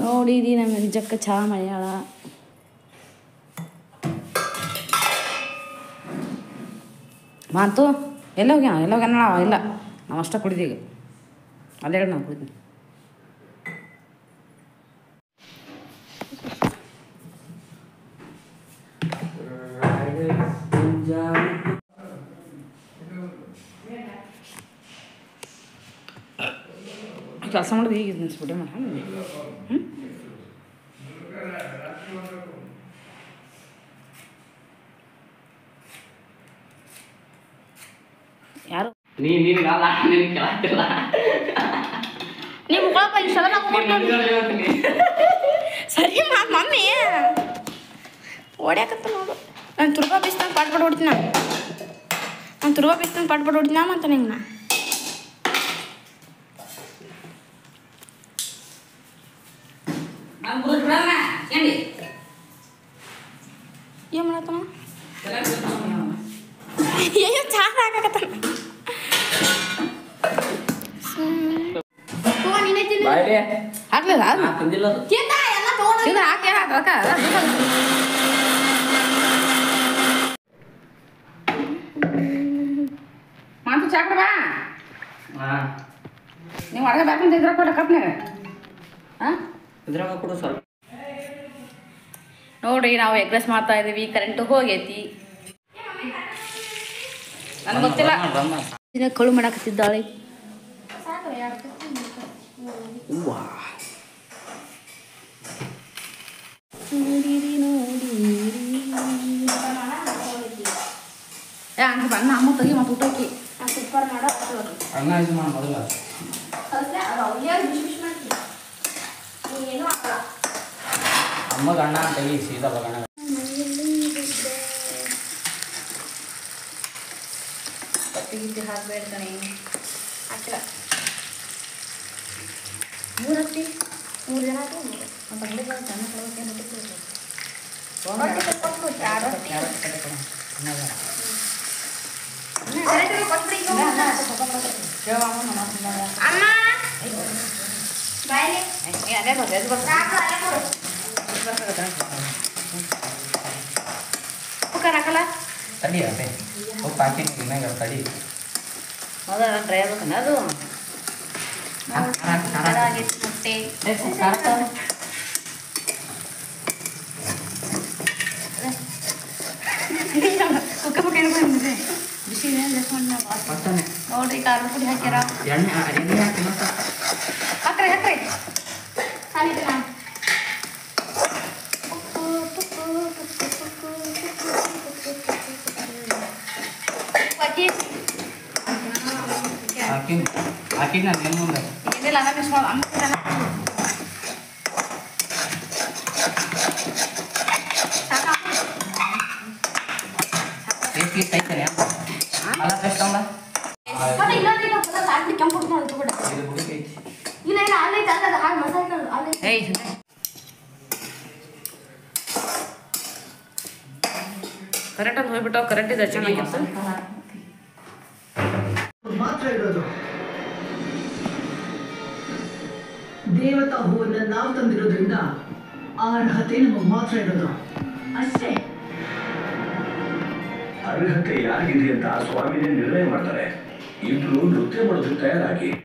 ನೋಡಿದಿ ನಮ್ಮ ಜಕ್ಕ ಚಹಾ ಮಾಡ್ಯಾಳ ಮಾತು ಎಲ್ಲ ಹೋಗ್ಯಾನ ಎಲ್ಲ ಹೋಗ್ಯಾನ ನಾವು ಇಲ್ಲ ನಾವು ಅಷ್ಟ ಕುಡಿದೀಗ ಅಲ್ಲೇ ನಾವು ಕುಡಿದ್ವಿ ಕೆಲಸ ಮಾಡೋದು ಈಗ ನಿಲ್ಸ್ಬಿಟ್ಟೆ ಮಾಡ ಹ್ಞೂ ಯಾರು? ನೀ ನೀವು ಮುಗಳ ಇಷ್ಟೆಲ್ಲ ಸರಿ ಮಾ ಮಮ್ಮಿ. ಓಡ್ಯಾಕತ್ತ ನೋಡು. ನಾನು ತುರ್ಬಾ ಬೀಸ್ತಾನೆ ಪಾಟ್ ಹೊಡಿತೀನ ನಾನು. ತುರ್ಬಾ ಬೀಸ್ತಾನೆ ಪಾಟ್ ಹೊಡಿತೀನ ಅಂತ ನಿಂಗೆ ನಾ ಏನು ಮಾಡತ್ತಮ್ಮ ಅಯ್ಯೋ ಚಾ ಹಾಕಾಕತ್ತಾನ ಬಾಯ್ಲೆ ಹಾಕ್ಲಿಲ್ಲ ಹಾಕಿ ಹಾಕ ಮಾತು ಚಾಕ್ರ ಬಾ ಹಾಂ ನೀವು ಅಡುಗೆ ಬೇಕಂತ ಇದ್ರ ಕೊಡ ಕಪ್ನಾಗ ಹಾಂ ಇದ್ರಾಗ ಕೊಡು ಸ್ವಲ್ಪ ನೋಡ್ರಿ ನಾವು ಎಗ್ರೆಸ್ ಮಾಡ್ತಾ ಇದೀವಿ ಕರೆಂಟು ಹೋಗೈತಿ ನನಗೆ ಗೊತ್ತಿಲ್ಲ ಬಂದ ದಿನ ಕಳು ಮಾಡಾಕತ್ತಿದ್ದಾಳೆ ಹೂವಾ ನೋಡಿರಿ ನೋಡಿರಿ ಏ ಹಂಗೆ ಬಣ್ಣ ಅಮ್ಮ ತೆಗಿ ಮತ್ತು ಊಟಕ್ಕೆ ಸೂಪರ್ ಮಾಡೋ ಅಣ್ಣ ಇದು ಮಾಡಿ ಮೊದಲ ಅಮ್ಮಗ ಅಣ್ಣ ತೆಗಿ ಸೀದಾ ಬಗಣ ಪತ್ತಿ ಗಿತ್ತಿ ಹಾಕ್ಬೇಡ ಕಣೆ ಹಾಕಿಲ್ಲ ಮೂರು ಹತ್ತಿ ಮೂರು ಜನ ಆಯ್ತು ಮತ್ತು ಅಂಗಡಿ ಬಂದು ಸಣ್ಣ ಕೊಡೋಕೆ ಏನು ರೊಟ್ಟಿ ಕೊಟ್ಬಿಡು, ಎರಡು ರೊಟ್ಟಿ. ಕರೆಕ್ಟಾಗಿ ಕೊಟ್ಬಿಡಿ ಈಗ. ಅಮ್ಮ ಬಾಯ್ಲಿ ಸಾಕು, ಅಲ್ಲೇ ಕೊಡು. ಉಪ್ಪು ಹಾಕಲ್ಲ ತಡಿ ಅದೇ ಹೋಗಿ ಪ್ಯಾಕಿಂಗ್ ಇನ್ನಾಗ ತಡಿ ಮೊದಲ ಡ್ರೈ ಆಗ್ಬೇಕಂದ ಅದು ಹಾಕ್, ಹಾಕ್, ಹಾಕ್. ಚೆನ್ನಾಗಿತ್ತು ಮುಟ್ಟೆ ಏ, ಖಾರ ಕುಕ್ಕ ಪುಕ್ಕ ಹಿಡ್ಕೊಂಡಿದೆ ಬಿಸಿ ಮತ್ತಾನೆ ನೋಡ್ರಿ ಖಾರದ ಪುಡಿ ಹಾಕ್ಯಾರ ಎಣ್ಣೆ ಎಣ್ಣೆ ಹಾಕಿ ಹಾಕಿದ್ ನಾನು ನಿನ್ನ ಮುಂದೆ ಏನಿಲ್ಲ ಅನ್ನ ಮಿಸ್ ಮಾಡು ಅಮ್ಮ ಅನ್ನ ಸಾಕಾ? ಟೇಸ್ಟ್ ಗೀಸ್ಟ್ ಐತೆ ಅಲ್ಲ ಟೇಸ್ಟ್ ಅಲ್ಲ ಮತ್ತೆ ಇನ್ನೊಂದು ಐತೆ ಫುಲ್ಲ ಸಾಕ್ಬಿಟ್ಟು ಕೆಂಪು ಹುಡ್ಕೊಂಡು ಹೊರ್ಟು ಬಿಡು. ಇದು ಹುಡುಗಿ ಐತಿ ಇಲ್ಲ ಇಲ್ಲ ಅಲ್ಲೈತೆ ಅಲ್ಲದ ಹಾಗೆ ಮಸಾಲೆ ತಂದು ಅಲ್ಲೈತೆ ಏಯ್ ಕರೆಂಟ್ ಅಂತ ಹೋಗ್ಬಿಟ್ಟು ಕರೆಂಟ್ ಇದೆ ಚೆನ್ನಾಗಿತ್ತು ಮಾತ್ರ ಇರೋದು ದೇವತಾ ಹೂವನ್ನ ನಾವು ತಂದಿರೋದ್ರಿಂದ ಅರ್ಹತೆ ನಮಗೆ ಮಾತ್ರ ಇರೋದು. ಅಷ್ಟೇ. ಅರ್ಹತೆ ಯಾರಿಗಿದೆ ಅಂತ ಸ್ವಾಮಿನೇ ನಿರ್ಣಯ ಮಾಡ್ತಾರೆ. ಇಬ್ರು ನೃತ್ಯ ಮಾಡೋದಕ್ಕೆ ತಯಾರಾಗಿ.